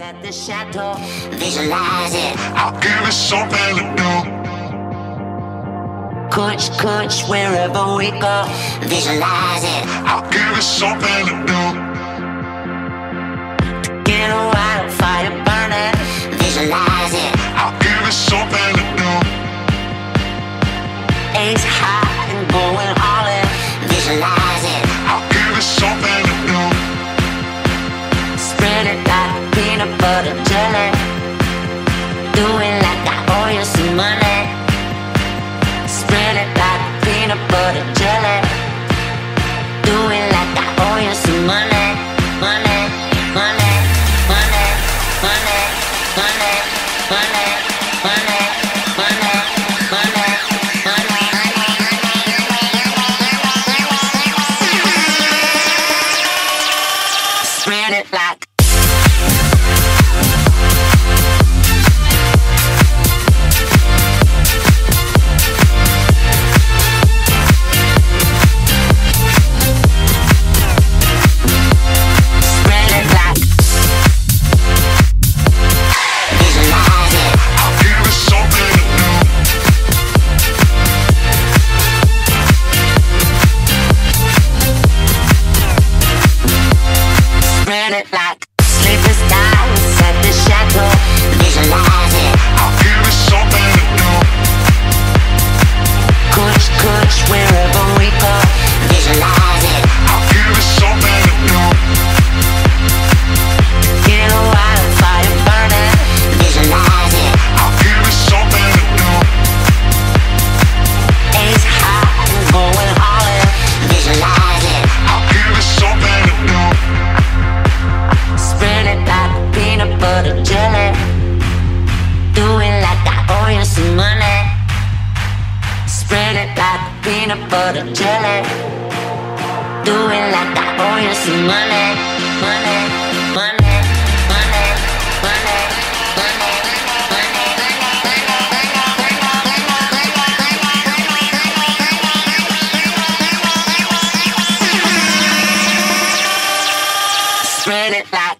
at the chateau, visualize it. I'll give it something to do. Kush, kush, wherever we go, visualize it. I'll give it something to do. To Get a wildfire burning, visualize it. I'll give it something to do. Ace doing like I owe you some money. Spread it like peanut butter jelly. Doing like I owe you some money, money, money, money, money, money, money, money. Spread it like peanut butter jelly Do it like I owe you some money Money, money, money, money, money, money. Spread it like